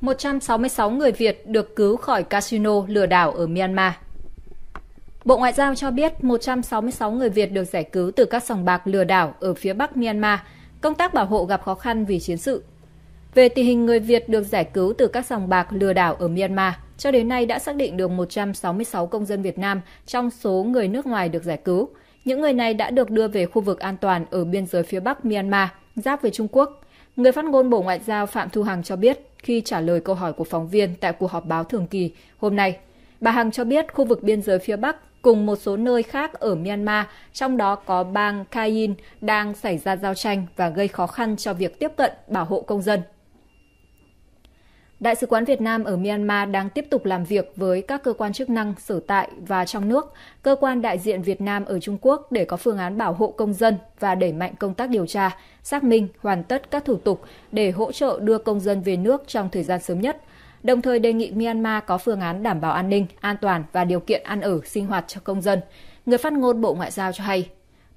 166 người Việt được cứu khỏi casino lừa đảo ở Myanmar. Bộ Ngoại giao cho biết 166 người Việt được giải cứu từ các sòng bạc lừa đảo ở phía Bắc Myanmar. Công tác bảo hộ gặp khó khăn vì chiến sự. Về tình hình người Việt được giải cứu từ các sòng bạc lừa đảo ở Myanmar, cho đến nay đã xác định được 166 công dân Việt Nam trong số người nước ngoài được giải cứu. Những người này đã được đưa về khu vực an toàn ở biên giới phía Bắc Myanmar, giáp với Trung Quốc. Người phát ngôn Bộ Ngoại giao Phạm Thu Hằng cho biết khi trả lời câu hỏi của phóng viên tại cuộc họp báo thường kỳ hôm nay, bà Hằng cho biết khu vực biên giới phía Bắc cùng một số nơi khác ở Myanmar, trong đó có bang Kayin đang xảy ra giao tranh và gây khó khăn cho việc tiếp cận bảo hộ công dân. Đại sứ quán Việt Nam ở Myanmar đang tiếp tục làm việc với các cơ quan chức năng sở tại và trong nước, cơ quan đại diện Việt Nam ở Trung Quốc để có phương án bảo hộ công dân và đẩy mạnh công tác điều tra, xác minh, hoàn tất các thủ tục để hỗ trợ đưa công dân về nước trong thời gian sớm nhất, đồng thời đề nghị Myanmar có phương án đảm bảo an ninh, an toàn và điều kiện ăn ở, sinh hoạt cho công dân. Người phát ngôn Bộ Ngoại giao cho hay,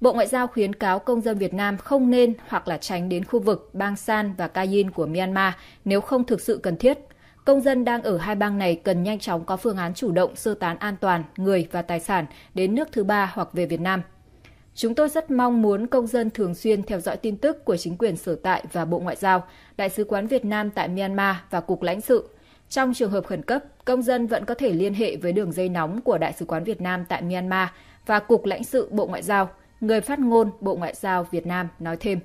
Bộ Ngoại giao khuyến cáo công dân Việt Nam không nên hoặc là tránh đến khu vực Bang San và Kayin của Myanmar nếu không thực sự cần thiết. Công dân đang ở hai bang này cần nhanh chóng có phương án chủ động sơ tán an toàn người và tài sản đến nước thứ ba hoặc về Việt Nam. Chúng tôi rất mong muốn công dân thường xuyên theo dõi tin tức của chính quyền sở tại và Bộ Ngoại giao, Đại sứ quán Việt Nam tại Myanmar và Cục lãnh sự. Trong trường hợp khẩn cấp, công dân vẫn có thể liên hệ với đường dây nóng của Đại sứ quán Việt Nam tại Myanmar và Cục lãnh sự Bộ Ngoại giao – người phát ngôn Bộ Ngoại giao Việt Nam nói thêm.